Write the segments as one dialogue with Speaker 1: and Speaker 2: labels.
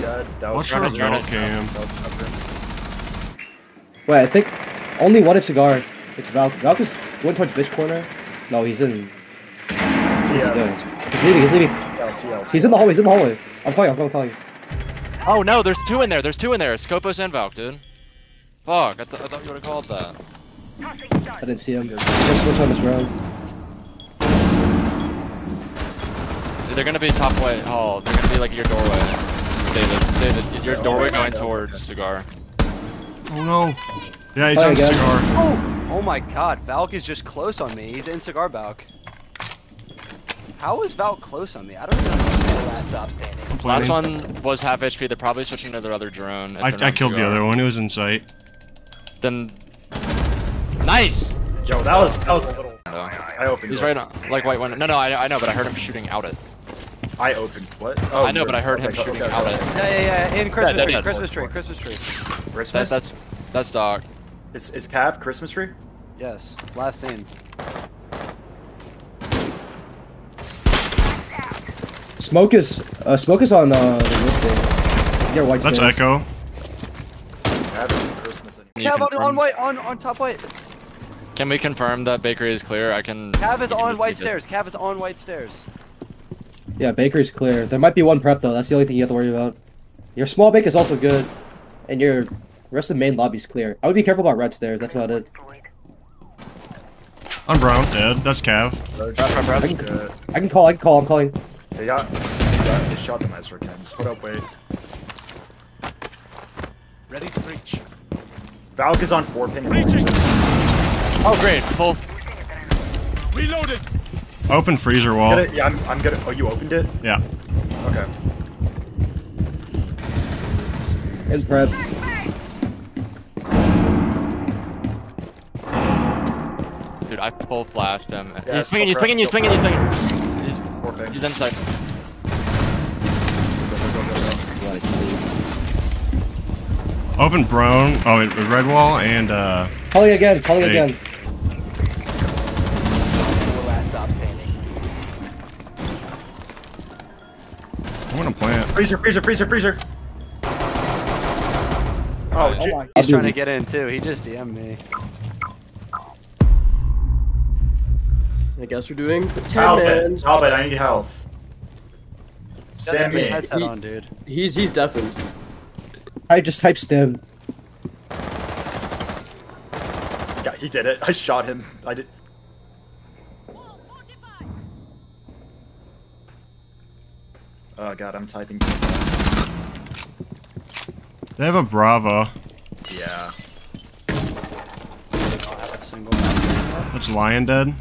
Speaker 1: dead. That was
Speaker 2: What's
Speaker 3: trying
Speaker 2: your
Speaker 3: to turn
Speaker 2: Val
Speaker 3: it.
Speaker 2: cam?
Speaker 1: that was cover.
Speaker 4: Wait, I think only one is cigar. It's Valk. Valk is going towards bitch corner. No, he's in. What's he doing? He's leaving. He's leaving.
Speaker 1: CL, CL,
Speaker 4: He's in the hallway. He's in the hallway. I'm calling. I'm calling. I'm calling.
Speaker 3: Oh no, there's two in there. There's two in there. Scopus and Valk, dude. Fuck, I, th I thought you would have called that.
Speaker 4: I didn't see him. Just switch on this round.
Speaker 3: They're gonna be top way. Oh, they're gonna be like your doorway. David, David, your doorway going towards cigar.
Speaker 2: Oh no. Yeah, he's
Speaker 4: Play
Speaker 2: on the cigar.
Speaker 5: Oh, oh my god, Valk is just close on me. He's in cigar Valk. How is Valk close on me? I don't even know.
Speaker 6: Last stop standing.
Speaker 3: Last one was half HP. They're probably switching to their other drone.
Speaker 2: I, I
Speaker 3: on
Speaker 2: killed the other one. It was in sight.
Speaker 3: Then, nice.
Speaker 1: Joe, that was that was a little.
Speaker 3: No.
Speaker 1: I opened.
Speaker 3: He's right on, like white one. No, no, I, I know, but I heard him shooting out it.
Speaker 1: I opened. What? Oh,
Speaker 3: I know, but I heard him
Speaker 1: okay,
Speaker 3: shooting
Speaker 1: okay,
Speaker 3: out
Speaker 1: okay.
Speaker 3: it.
Speaker 5: Yeah, yeah, yeah. In Christmas
Speaker 3: Yeah,
Speaker 5: tree,
Speaker 3: yeah,
Speaker 5: Christmas
Speaker 1: yeah.
Speaker 5: tree, Christmas tree.
Speaker 3: That,
Speaker 1: Christmas.
Speaker 3: that's that's dog.
Speaker 1: Is is Cav Christmas tree?
Speaker 5: Yes, last in.
Speaker 4: Smoke is. Uh, smoke is on uh, the roof thing. Get white
Speaker 2: That's
Speaker 4: stairs.
Speaker 2: Echo.
Speaker 1: Cav isn't Christmas anymore.
Speaker 3: Can you
Speaker 5: Cav on, on white, on, on top white.
Speaker 3: Can we confirm that bakery is clear? I can.
Speaker 5: Cav is on white
Speaker 3: leave it.
Speaker 5: stairs. Cav is on white stairs.
Speaker 4: Yeah, bakery's clear. There might be one prep though. That's the only thing you have to worry about. Your small bake is also good, and your rest of the main lobby's clear. I would be careful about red stairs. That's about it.
Speaker 2: I'm brown. Dead. That's Cav.
Speaker 1: Roach.
Speaker 3: Prep, prep, prep.
Speaker 1: Good.
Speaker 4: I can call. I can call. I'm calling.
Speaker 1: They got. They, got, they shot the master cams. What up, wait?
Speaker 7: Ready to breach.
Speaker 1: Valk is on four ping.
Speaker 3: Oh great, full.
Speaker 7: Reloaded.
Speaker 2: Open freezer wall.
Speaker 1: Get it? Yeah, I'm, I'm gonna. Oh, you opened it?
Speaker 2: Yeah.
Speaker 1: Okay.
Speaker 4: In prep.
Speaker 3: Dude, I full flashed him.
Speaker 1: Yeah,
Speaker 3: he's swinging, he's swinging, he's swinging, he's swinging. He's,
Speaker 1: Four ping.
Speaker 3: he's inside.
Speaker 2: Open brown. Oh, it- red wall and uh.
Speaker 4: Calling again. Calling
Speaker 2: Hey.
Speaker 4: again.
Speaker 1: Freezer, freezer, freezer, freezer. Oh,
Speaker 4: Oh
Speaker 1: J-
Speaker 4: my.
Speaker 5: He's trying to get in too. He just DM'd me.
Speaker 8: I guess we're doing 10
Speaker 1: Albert,
Speaker 8: mans.
Speaker 1: Albert, I need health. Stand
Speaker 5: Have his
Speaker 1: me.
Speaker 5: headset
Speaker 8: He-
Speaker 5: on, dude.
Speaker 8: He's he's deafened.
Speaker 4: I just typed stem.
Speaker 1: Yeah, he did it. I shot him. I did. Oh god, I'm typing.
Speaker 2: They have a Brava.
Speaker 1: Yeah.
Speaker 5: I'll have a single.
Speaker 2: That's Lion dead.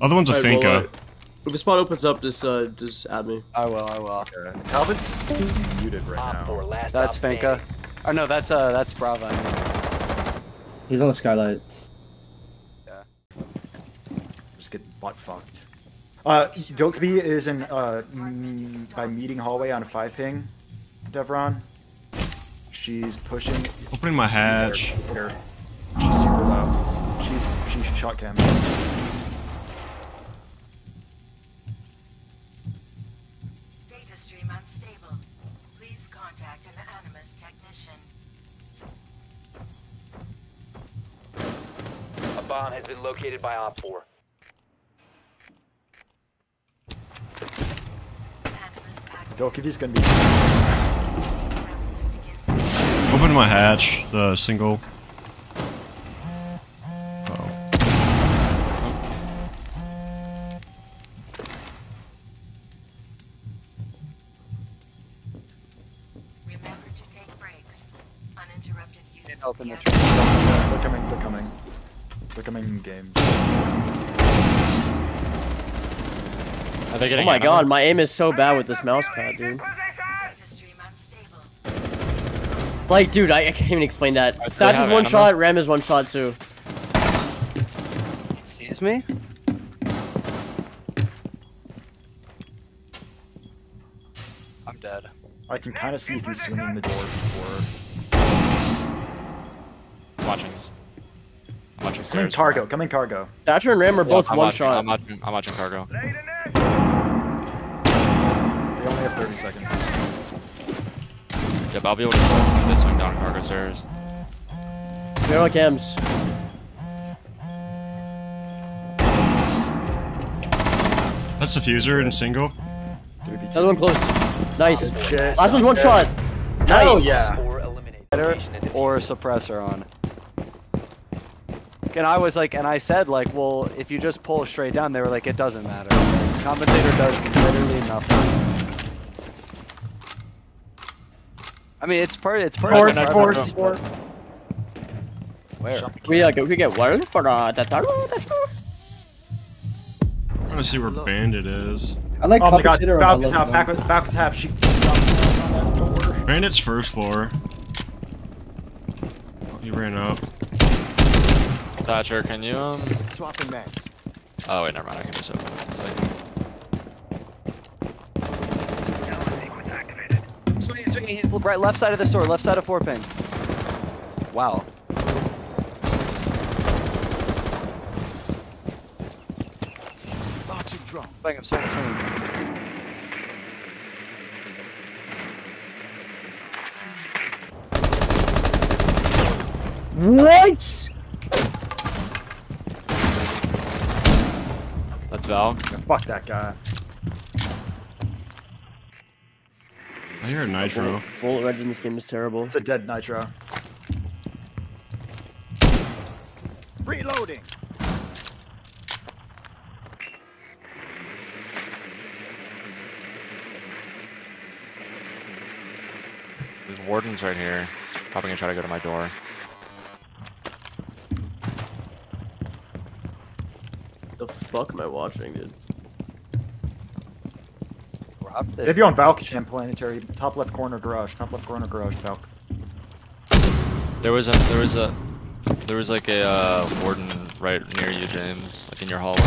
Speaker 2: Other one's a
Speaker 8: Alright,
Speaker 2: Finka.
Speaker 8: well, uh, if a spot opens up, just uh, just add me.
Speaker 5: I will. I will.
Speaker 1: Okay. Calvin's muted right
Speaker 6: Op
Speaker 1: now.
Speaker 5: That's
Speaker 6: stop
Speaker 5: Finka. Oh no, that's uh, that's Brava.
Speaker 4: He's on the skylight.
Speaker 1: Just get butt fucked. Uh, Dokkaebi is in uh by meeting hallway on a five ping. Devron. She's pushing.
Speaker 2: Opening my hatch.
Speaker 1: Here. She's super low. She's she's shot cam.
Speaker 9: Data stream unstable. Please contact an Animus technician.
Speaker 6: A bomb has been located by Op 4.
Speaker 9: Animus active.
Speaker 1: Dokkaebi's gonna be.
Speaker 9: Travel to begin sequence.
Speaker 2: Open my hatch. The single. Oh.
Speaker 9: Remember to take breaks. Uninterrupted use.
Speaker 5: Can't open
Speaker 9: the
Speaker 1: They're coming. They're coming. They're coming in game.
Speaker 3: Are they
Speaker 8: Oh my
Speaker 3: animal?
Speaker 8: god, my aim is so bad with this mouse pad, dude.
Speaker 9: Data stream unstable.
Speaker 8: Like, dude, I, I can't even explain that.
Speaker 3: do they
Speaker 8: Thatch is one
Speaker 3: animals?
Speaker 8: shot, Ram is one shot too.
Speaker 5: Sees me? I'm dead.
Speaker 1: I can kind of see if he's swinging the door before.
Speaker 3: I'm watching. s- I'm watching
Speaker 1: Come in
Speaker 3: stairs.
Speaker 1: cargo. Come in cargo.
Speaker 8: Thatcher and Ram are
Speaker 3: Yeah,
Speaker 8: both
Speaker 3: I'm
Speaker 8: one
Speaker 3: watching,
Speaker 8: shot.
Speaker 3: I'm watching. I'm watching cargo.
Speaker 1: 20 seconds.
Speaker 3: Yep, I'll be able to pull this one down cargo stairs.
Speaker 8: There are cams.
Speaker 2: That's diffuser and single.
Speaker 1: 3v2.
Speaker 8: Another one close. Nice.
Speaker 1: Shit.
Speaker 8: Last one's one shot.
Speaker 1: Hell
Speaker 8: Nice.
Speaker 1: yeah.
Speaker 6: Four eliminated.
Speaker 5: Better or a suppressor on. And I was like, and I said like, well, if you just pull straight down, they were like, it doesn't matter. Compensator does literally nothing. I mean, it's part. It's part.
Speaker 1: Force,
Speaker 5: of the
Speaker 1: force,
Speaker 5: preference,
Speaker 1: force.
Speaker 5: but- Where?
Speaker 8: We uh, we get one for uh, that.
Speaker 2: I'm trying to see where Bandit is.
Speaker 4: I like
Speaker 1: Oh my god,
Speaker 4: compensator on
Speaker 1: Falcons
Speaker 4: my
Speaker 1: half,
Speaker 4: left
Speaker 1: Falcons, Falcons half. She on that door.
Speaker 2: Bandit's first floor. Oh, he ran up.
Speaker 3: Thatcher, can you um?
Speaker 7: Swapping mag.
Speaker 3: Oh wait, never mind. I can just open it. It's like,
Speaker 5: Swinging, swinging. He's right left side of the store, left side of four pin. Wow.
Speaker 7: Launching drone.
Speaker 5: Swing, swing, swing.
Speaker 8: What?
Speaker 3: that's Val.
Speaker 1: Fuck that guy.
Speaker 2: I hear a nitro.
Speaker 8: Bullet reg in this game is terrible.
Speaker 1: It's a dead nitro.
Speaker 7: Reloading.
Speaker 3: There's wardens right here. Probably gonna try to go to my door.
Speaker 8: The fuck am I watching, dude?
Speaker 5: Rob this.
Speaker 1: Maybe on Valk Planetary. Top left corner garage. Top left corner garage, Valk.
Speaker 3: There was a there was a there was like a uh, warden right near you, James, like in your hallway.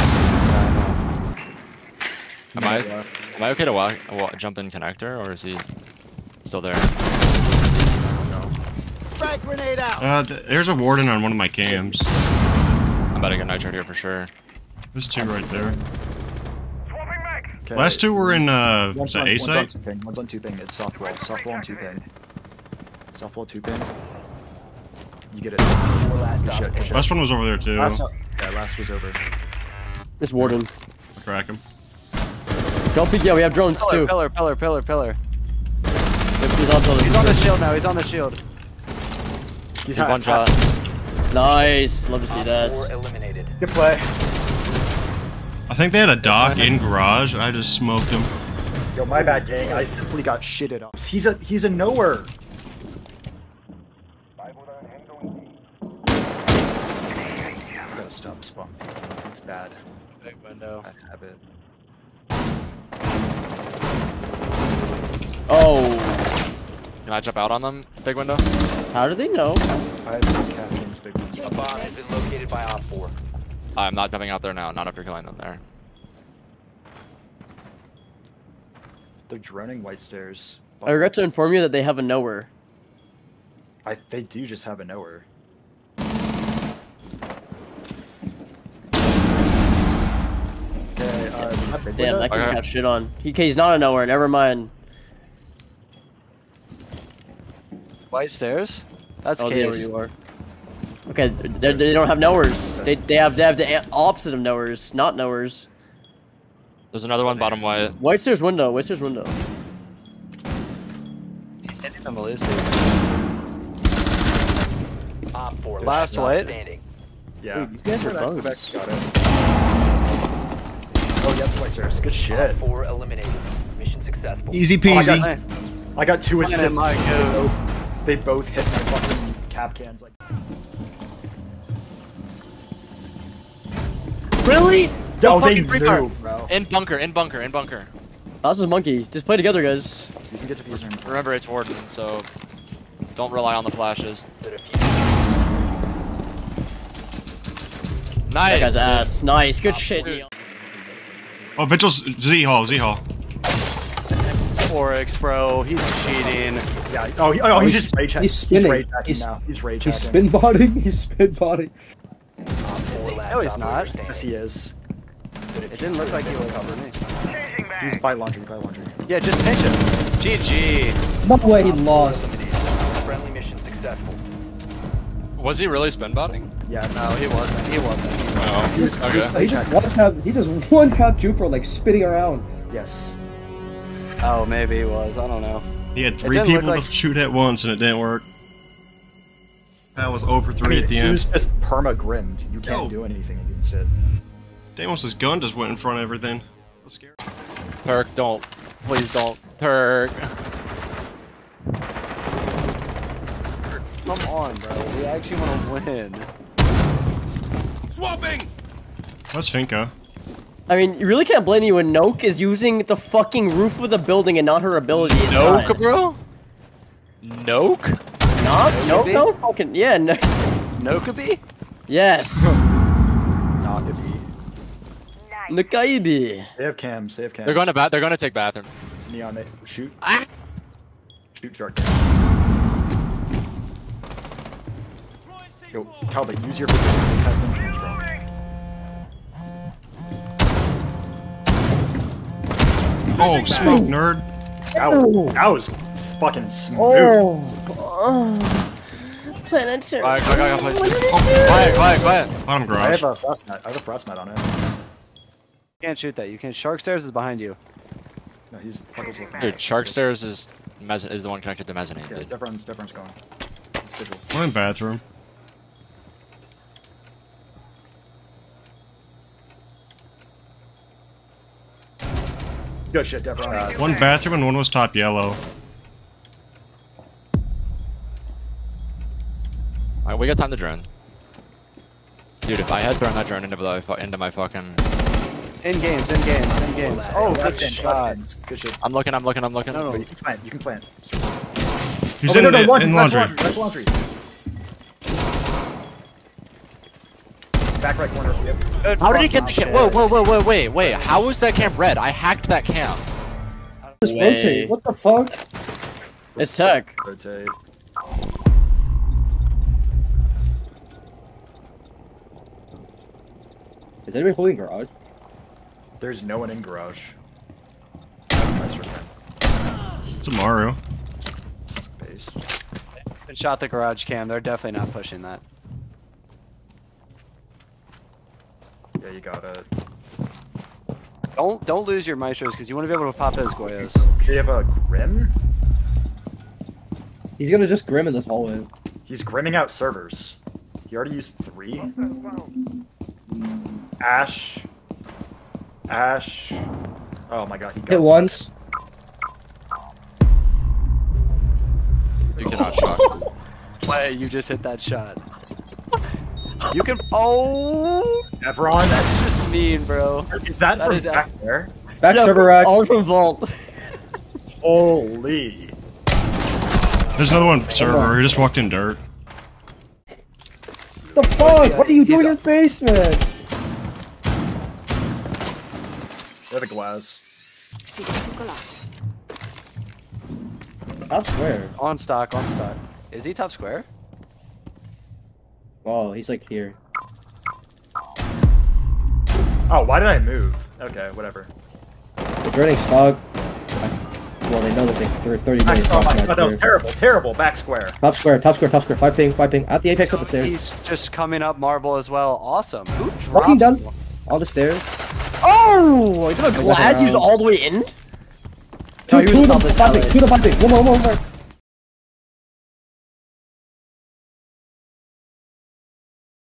Speaker 3: Am I
Speaker 1: left.
Speaker 3: am I okay to walk, wa jump in connector or is he still there?
Speaker 7: Frag grenade out.
Speaker 2: Uh, th there's a warden on one of my cams.
Speaker 3: I'm about to get nitro here for sure.
Speaker 2: There's two right there.
Speaker 1: Okay.
Speaker 2: Last two were in uh,
Speaker 1: One's
Speaker 2: the
Speaker 1: on,
Speaker 2: A
Speaker 1: one's on
Speaker 2: site.
Speaker 1: two ping. One's on two ping. It's soft wall. Soft wall and two ping. Soft wall two ping. You get it.
Speaker 6: last
Speaker 1: Good shit. Good shit.
Speaker 2: Last one was over there too.
Speaker 1: Last, yeah, last was over.
Speaker 8: This warden.
Speaker 2: Crack him.
Speaker 8: Don't peek. Yeah, we have drones
Speaker 5: Pillar,
Speaker 8: too.
Speaker 5: pillar, pillar, pillar, pillar.
Speaker 8: He's on.
Speaker 5: He's on the shield now. He's on the shield.
Speaker 1: He's
Speaker 3: Two one shot.
Speaker 8: Nice. Love to see that.
Speaker 6: Four eliminated.
Speaker 1: Good play.
Speaker 2: I think they had a dock in garage, and I just smoked him.
Speaker 1: Yo, my bad, gang. I simply got shitted up. He's a he's a nowhere. Gotta stop spawn. It's bad.
Speaker 5: Big window.
Speaker 1: I have it.
Speaker 8: Oh.
Speaker 3: Can I jump out on them? Big window.
Speaker 8: How do they know?
Speaker 1: I have some captains, big ones.
Speaker 6: A bomb has been located by Op 4.
Speaker 3: I'm not jumping out there now. Not after killing them there.
Speaker 1: They're droning white stairs.
Speaker 8: I regret to inform you that they have a nowhere.
Speaker 1: I they do just have a nowhere. Okay, uh, that big
Speaker 8: Damn,
Speaker 1: window?
Speaker 8: that kid's
Speaker 3: Okay.
Speaker 8: got shit on. He, he's not a nowhere. Never mind.
Speaker 5: White stairs. That's
Speaker 8: Oh, there
Speaker 5: case.
Speaker 8: you are. Okay, they they don't have knowers. They they have they have the opposite of knowers, not knowers.
Speaker 3: There's another one bottom white.
Speaker 8: White stairs window. White stairs window.
Speaker 5: He's hitting them, Lucy.
Speaker 6: Op ah, 4
Speaker 5: Last white.
Speaker 6: standing.
Speaker 1: Yeah.
Speaker 8: Dude, these guys are
Speaker 1: Go back, go
Speaker 8: bugs.
Speaker 1: Got it. Oh, yeah, white stairs. Good shit.
Speaker 6: Op 4 eliminated. Mission successful.
Speaker 2: Easy
Speaker 1: Oh, I
Speaker 2: peasy.
Speaker 1: got, I got two assists.
Speaker 5: him, my
Speaker 1: because They
Speaker 5: dude.
Speaker 1: both, they both hit my fucking cap cans. Like,
Speaker 8: Really?
Speaker 1: yo,
Speaker 3: Go
Speaker 1: they
Speaker 3: fucking
Speaker 1: knew, bro.
Speaker 3: In bunker. In bunker. In bunker.
Speaker 8: That's a monkey. Just play together, guys.
Speaker 1: You can get the fuser. and-
Speaker 3: Remember, it's warden, so don't rely on the flashes.
Speaker 6: The diffuser.
Speaker 8: That
Speaker 3: Nice.
Speaker 8: guy's ass. Nice. Good ah, shit,
Speaker 3: dude.
Speaker 8: Neil.
Speaker 2: Oh, Vigil's Z Hall, Z Hall.
Speaker 5: Forex, bro. He's cheating.
Speaker 1: Yeah. Oh, he, oh, he's, oh,
Speaker 4: he's-
Speaker 1: just rage hacking.
Speaker 4: he's spinning.
Speaker 1: rage
Speaker 4: He's-
Speaker 1: now. He's rage
Speaker 4: He's spin botting. He's spin botting.
Speaker 6: Op 4 last
Speaker 5: No, he's not.
Speaker 1: Yes, he is.
Speaker 5: It didn't look like he was for me.
Speaker 1: He's by laundry, by laundry.
Speaker 5: Yeah, just pinch him. GG.
Speaker 4: No way he lost.
Speaker 6: Friendly mission successful.
Speaker 3: Was he really spin botting?
Speaker 1: Yes.
Speaker 5: No, he wasn't. He wasn't. He wasn't.
Speaker 3: Oh,
Speaker 4: He just,
Speaker 3: okay.
Speaker 4: he just one tap. He just one tap juke like spinning around.
Speaker 1: Yes.
Speaker 5: Oh, maybe he was. I don't know.
Speaker 2: He had three people
Speaker 5: like-
Speaker 2: to shoot at once and it didn't work. That was over
Speaker 1: I
Speaker 2: three
Speaker 1: mean,
Speaker 2: at the
Speaker 1: he
Speaker 2: end.
Speaker 1: was just perma grimmed. You can't
Speaker 2: Yo.
Speaker 1: do anything against it.
Speaker 2: Deimos' gun just went in front of everything. That's scary.
Speaker 3: Turk, don't. Please don't. Turk.
Speaker 5: Come on, bro. We actually want to win. Swapping!
Speaker 2: That's Finka.
Speaker 8: I mean, you really can't blame me when Nøkk is using the fucking roof of the building and not her ability inside.
Speaker 3: Nøkk, bro? Nøkk?
Speaker 8: Not? No,
Speaker 5: Maybe?
Speaker 8: no, fucking, yeah, no.
Speaker 5: Nokaby?
Speaker 8: Yes.
Speaker 1: Not if he.
Speaker 8: Nakaibi.
Speaker 1: They have cams. They have cams.
Speaker 3: They're going to bat. They're going to take bathroom.
Speaker 1: Neon. They shoot.
Speaker 3: Ah.
Speaker 1: Shoot shark. Yo, Talbot, use your position. They have them cams, bro.
Speaker 2: Oh, smoke nerd.
Speaker 1: That was, that was fucking smooth.
Speaker 8: Planetary.
Speaker 3: Quiet, quiet, quiet, quiet. Oh, quiet, quiet, quiet.
Speaker 2: Bottom
Speaker 1: I have a frost net. I have a frost net on it.
Speaker 5: You can't shoot that. You can't. Shark stairs is behind you.
Speaker 1: No, he's
Speaker 3: Dude, Shark Stairs is mezz- is the one connected to mezzanine,
Speaker 1: Yeah,
Speaker 3: dude.
Speaker 1: Devron's, Devron's going. It's visual.
Speaker 2: One in bathroom.
Speaker 1: Good shit, Devron.
Speaker 2: Uh, one bathroom and one was top yellow.
Speaker 3: We got time to drone. Dude, if I had thrown that drone into, the, fu- into my fucking...
Speaker 5: In games, in games, in games. Oh,
Speaker 1: last
Speaker 5: good
Speaker 1: game,
Speaker 5: shot.
Speaker 1: game. Good shit.
Speaker 3: I'm looking, I'm looking, I'm looking.
Speaker 5: No, no.
Speaker 1: you can plant. You can plant.
Speaker 2: He's
Speaker 1: oh,
Speaker 2: in,
Speaker 1: no, no,
Speaker 2: the,
Speaker 1: laundry,
Speaker 2: in
Speaker 1: that's
Speaker 2: laundry.
Speaker 1: That's laundry. Back right corner. Yep.
Speaker 5: Good
Speaker 3: How did he get the
Speaker 5: fucking
Speaker 3: camp? Whoa, whoa, whoa, whoa, wait, wait. How was that camp red? I hacked that camp.
Speaker 4: Just rotate. What the fuck?
Speaker 8: It's tech.
Speaker 1: Rotate.
Speaker 4: Is anybody holding garage?
Speaker 1: There's no one in garage. Nice.
Speaker 2: It's a Mario.
Speaker 1: Base.
Speaker 5: Been shot the garage cam. They're definitely not pushing that.
Speaker 1: Yeah, you got it.
Speaker 5: Don't don't lose your maestros because you want to be able to pop those Goyos.
Speaker 1: They have a Grim?
Speaker 4: He's gonna just grim in this hallway.
Speaker 1: He's grimming out servers. He already used three. Ash. Ash. Oh my god, he got
Speaker 4: Hit once.
Speaker 3: You cannot shock.
Speaker 5: Play, you just hit that shot. You can. Oh,
Speaker 1: Evron.
Speaker 5: that's just mean, bro.
Speaker 1: Is that,
Speaker 5: That
Speaker 1: from
Speaker 5: is
Speaker 1: back there?
Speaker 4: Back
Speaker 8: Yeah,
Speaker 4: server rack.
Speaker 8: All from Vault.
Speaker 1: Holy.
Speaker 2: There's another one server. He just walked in dirt.
Speaker 4: the fuck? What are you
Speaker 5: He's
Speaker 4: doing in the basement?
Speaker 1: They're the.
Speaker 4: Top square.
Speaker 5: On stock, on stock. Is he top square?
Speaker 4: Oh, he's like here.
Speaker 1: Oh, why did I move? Okay, whatever.
Speaker 4: They're draining stock. Well, they know there's like thir- 30
Speaker 1: Back,
Speaker 4: million
Speaker 1: oh my god, that was terrible, terrible. Back square.
Speaker 4: Top square, top square, top square. Five ping, five ping. At the apex of the stairs.
Speaker 5: He's just coming up marble as well. Awesome. Who drops?
Speaker 4: Walking down on the stairs.
Speaker 8: Oh! I got a glass used um, all the way in?
Speaker 4: Two, oh,
Speaker 8: he was
Speaker 4: two of them,
Speaker 8: top of
Speaker 4: five ping,
Speaker 8: tower.
Speaker 4: two of them, five ping. One more, one more, one more.